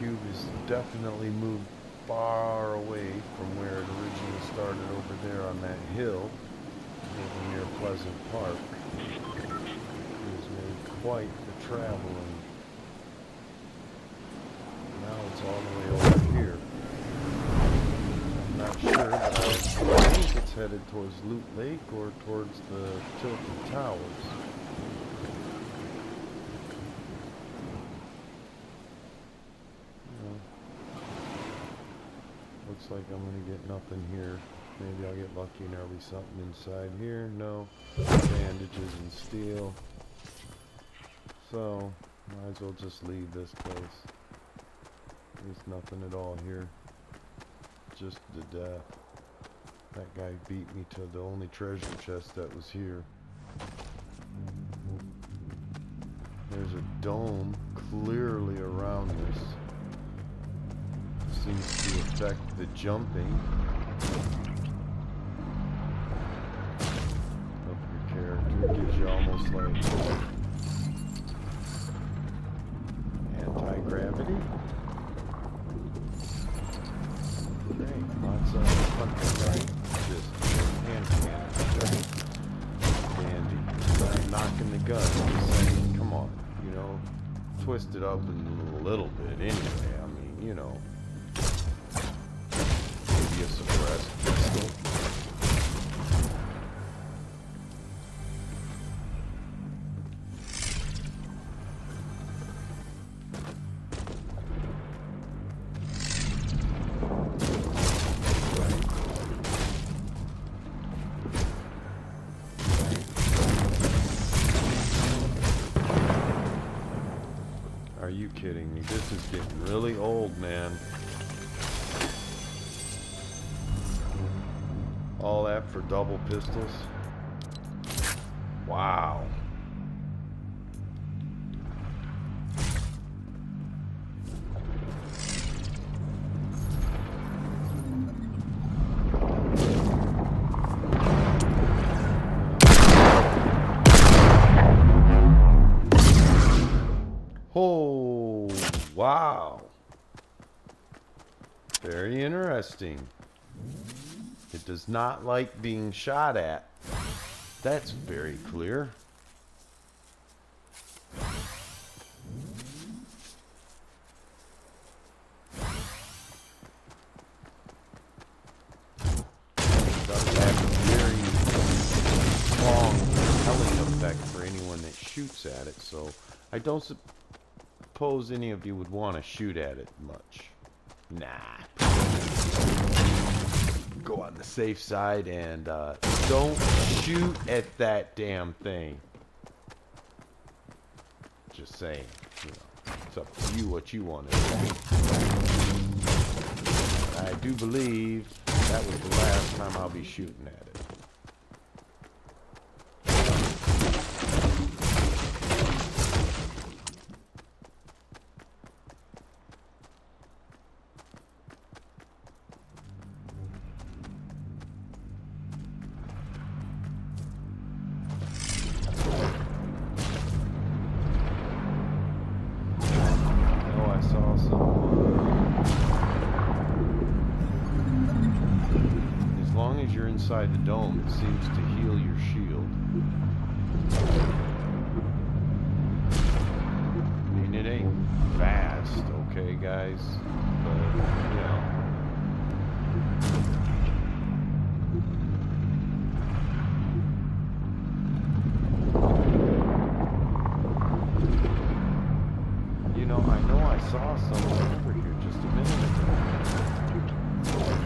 cube is definitely moved far away from where it originally started over there on that hill over near Pleasant Park. It's made quite the travel and now it's all the way over here. I'm not sure, but I think it's headed towards Loot Lake or towards the Tilted Towers. Looks like I'm gonna get nothing here. Maybe I'll get lucky and there'll be something inside here. No. Bandages and steel. So, might as well just leave this place. There's nothing at all here. Just the death. That guy beat me to the only treasure chest that was here. There's a dome clearly around this. Seems to affect the jumping. Of your character. Gives you almost like anti-gravity. Great, lots of fucking right. Just hand cannon. Dandy. I'm knocking the gun. Come on, you know, twist it up a little bit anyway. I mean, you know. Suppressed. Are you kidding me? This is getting really old, man. All that for double pistols? Wow. Oh, wow. Very interesting. It does not like being shot at. That's very clear. Shoots at it, so I don't suppose any of you would want to shoot at it much. Nah. Go on the safe side and uh, don't shoot at that damn thing. Just saying. You know, it's up to you what you want to do. I do believe that was the last time I'll be shooting at it. Inside the dome, it seems to heal your shield. I mean, it ain't fast, okay, guys? But, you know. You know, I know I saw someone over here just a minute ago.